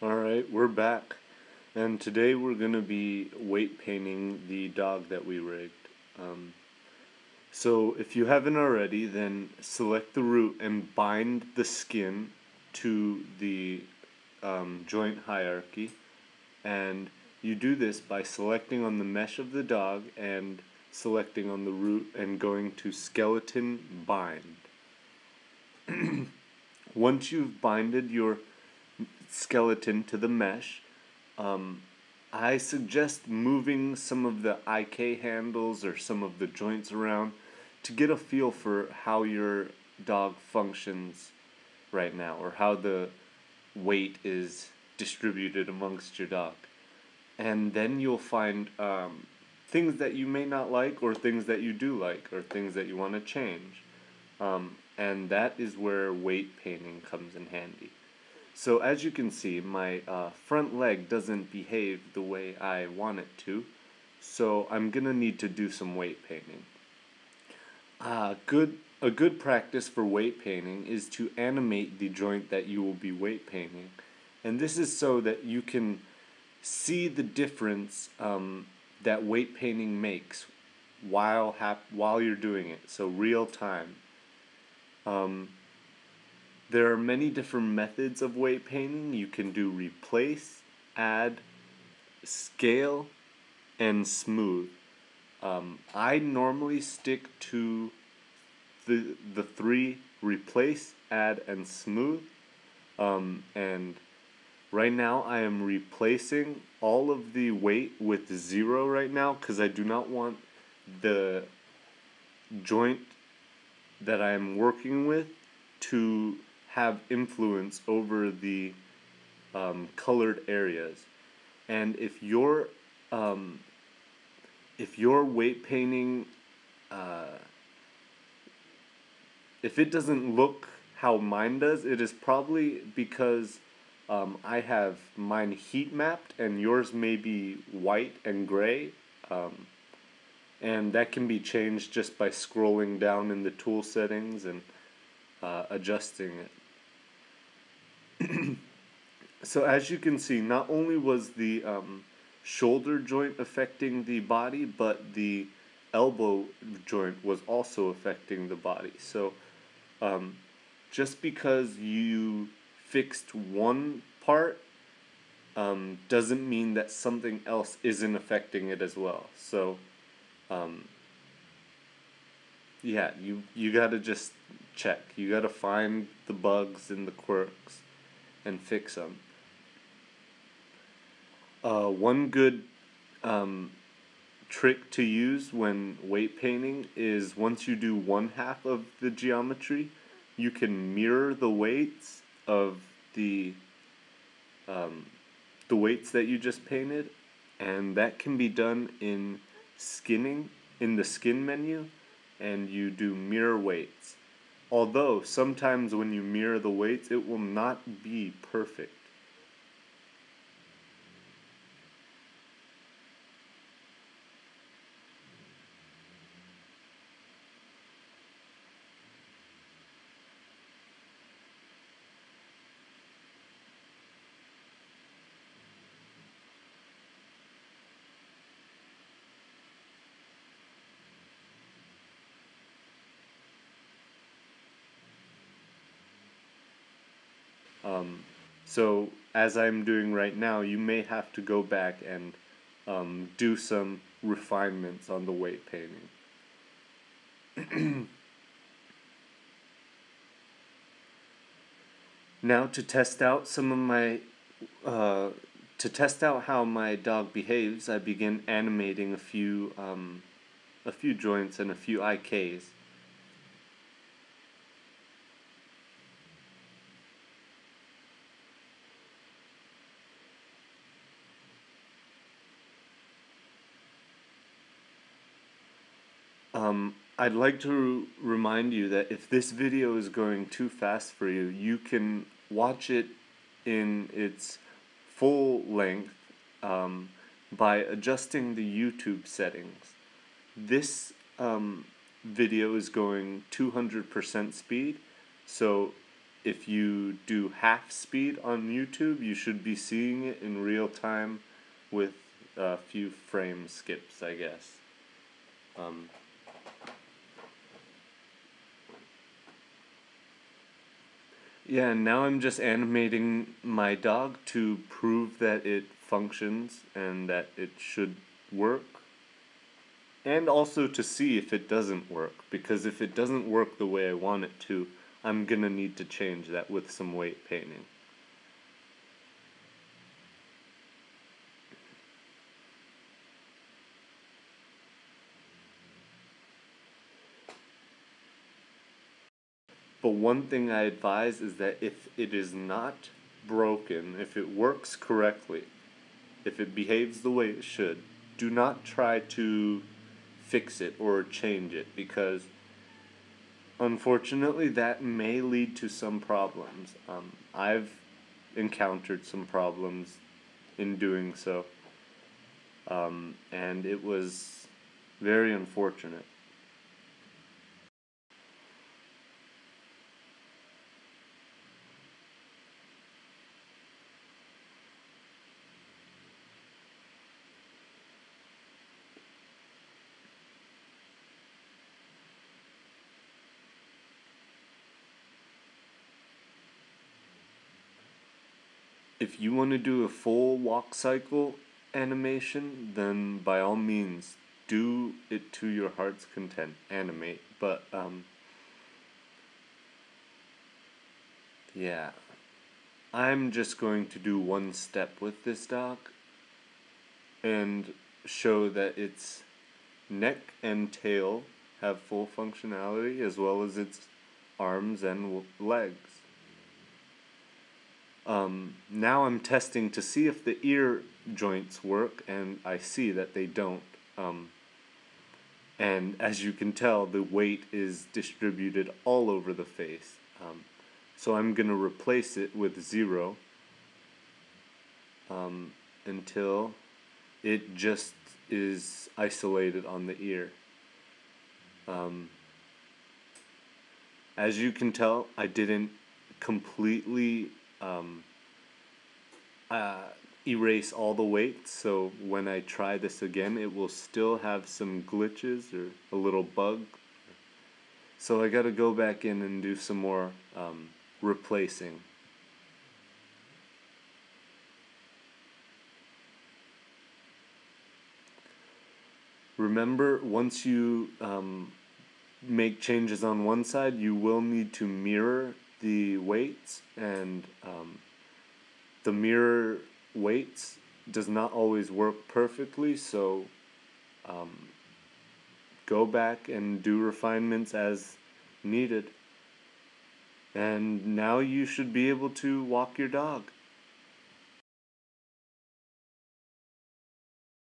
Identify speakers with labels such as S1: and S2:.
S1: Alright, we're back. And today we're going to be weight painting the dog that we rigged. Um, so if you haven't already, then select the root and bind the skin to the um, joint hierarchy. And you do this by selecting on the mesh of the dog and selecting on the root and going to skeleton bind. Once you've binded your skeleton to the mesh, um, I suggest moving some of the IK handles or some of the joints around to get a feel for how your dog functions right now or how the weight is distributed amongst your dog. And then you'll find um, things that you may not like or things that you do like or things that you want to change. Um, and that is where weight painting comes in handy. So as you can see, my uh, front leg doesn't behave the way I want it to, so I'm gonna need to do some weight painting. Uh, good, a good practice for weight painting is to animate the joint that you will be weight painting, and this is so that you can see the difference um, that weight painting makes while hap- while you're doing it. So real time. Um, there are many different methods of weight painting. You can do replace, add, scale, and smooth. Um, I normally stick to the the three replace, add, and smooth. Um, and right now I am replacing all of the weight with zero right now because I do not want the joint that I am working with to have influence over the um, colored areas. And if you're um, if you're weight painting, uh, if it doesn't look how mine does, it is probably because um, I have mine heat mapped and yours may be white and gray. Um, and that can be changed just by scrolling down in the tool settings and uh, adjusting it. so as you can see, not only was the um, shoulder joint affecting the body, but the elbow joint was also affecting the body. So um, just because you fixed one part um, doesn't mean that something else isn't affecting it as well. So um, yeah, you you gotta just check. You gotta find the bugs and the quirks, and fix them. Uh, one good um, trick to use when weight painting is once you do one half of the geometry, you can mirror the weights of the um, the weights that you just painted, and that can be done in skinning in the skin menu and you do mirror weights. Although sometimes when you mirror the weights, it will not be perfect. Um, so as I'm doing right now, you may have to go back and um, do some refinements on the weight painting. now to test out some of my uh, to test out how my dog behaves, I begin animating a few um, a few joints and a few IKs. Um, I'd like to remind you that if this video is going too fast for you, you can watch it in its full length um, by adjusting the YouTube settings. This um, video is going 200% speed, so if you do half speed on YouTube, you should be seeing it in real time with a few frame skips, I guess. Um, yeah, and now I'm just animating my dog to prove that it functions and that it should work. And also to see if it doesn't work, because if it doesn't work the way I want it to, I'm gonna need to change that with some weight painting. One thing I advise is that if it is not broken, if it works correctly, if it behaves the way it should, do not try to fix it or change it because unfortunately that may lead to some problems. Um, I've encountered some problems in doing so, um, and it was very unfortunate. If you want to do a full walk cycle animation, then by all means do it to your heart's content. Animate, but um, yeah, I'm just going to do one step with this dog and show that its neck and tail have full functionality as well as its arms and legs. Um, now I'm testing to see if the ear joints work, and I see that they don't. Um, and as you can tell, the weight is distributed all over the face. Um, so I'm going to replace it with zero um, until it just is isolated on the ear. Um, as you can tell, I didn't completely um, uh, erase all the weights so when I try this again it will still have some glitches or a little bug. So I gotta go back in and do some more um, replacing. Remember once you um, make changes on one side you will need to mirror the weights and um, the mirror weights does not always work perfectly so um, go back and do refinements as needed. And now you should be able to walk your dog